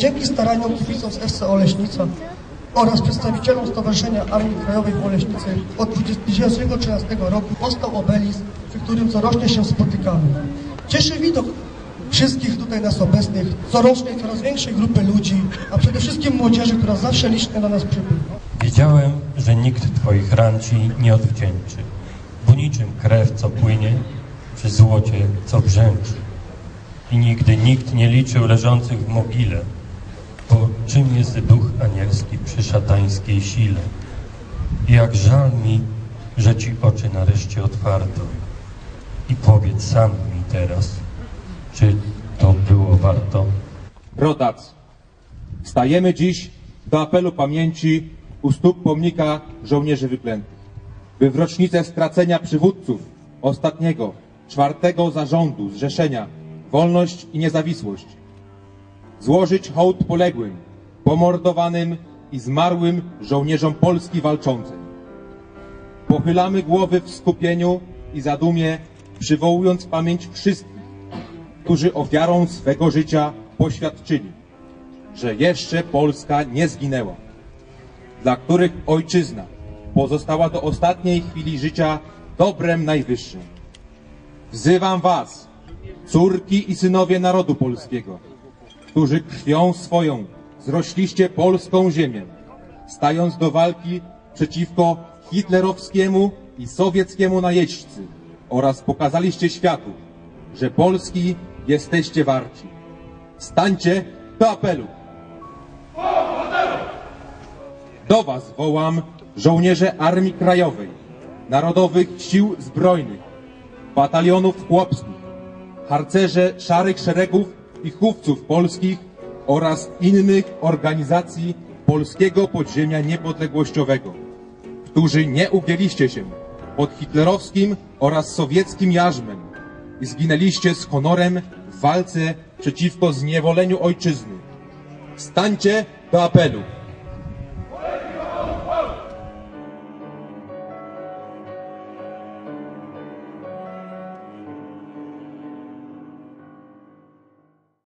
Dzięki staraniom kibiców z FC Oleśnica oraz przedstawicielom Stowarzyszenia Armii Krajowej w Oleśnicy od 2013 roku powstał obelisk, przy którym corocznie się spotykamy. Cieszy widok wszystkich tutaj nas obecnych, corocznej coraz większej grupy ludzi, a przede wszystkim młodzieży, która zawsze licznie do nas przybywa. Wiedziałem, że nikt Twoich ran Ci nie odwdzięczy, bo niczym krew, co płynie, przy złocie, co brzęczy. I nigdy nikt nie liczył leżących w mogile, czym jest duch anielski przy szatańskiej sile. Jak żal mi, że Ci oczy nareszcie otwarto. I powiedz sam mi teraz, czy to było warto? Rodacy, stajemy dziś do apelu pamięci u stóp pomnika żołnierzy wyklętych, by w rocznicę stracenia przywódców ostatniego, czwartego zarządu Zrzeszenia Wolność i Niezawisłość złożyć hołd poległym, pomordowanym i zmarłym żołnierzom Polski walczącej. Pochylamy głowy w skupieniu i zadumie, przywołując pamięć wszystkich, którzy ofiarą swego życia poświadczyli, że jeszcze Polska nie zginęła, dla których ojczyzna pozostała do ostatniej chwili życia dobrem najwyższym. Wzywam Was, córki i synowie narodu polskiego, którzy krwią swoją zrośliście polską ziemię, stając do walki przeciwko hitlerowskiemu i sowieckiemu najeźdźcy oraz pokazaliście światu, że Polski jesteście warci. Stańcie do apelu. Do Was wołam żołnierze Armii Krajowej, Narodowych Sił Zbrojnych, batalionów chłopskich, harcerze szarych szeregów i chówców polskich oraz innych organizacji polskiego podziemia niepodległościowego, którzy nie ugięliście się pod hitlerowskim oraz sowieckim jarzmem i zginęliście z honorem w walce przeciwko zniewoleniu ojczyzny. Stańcie do apelu.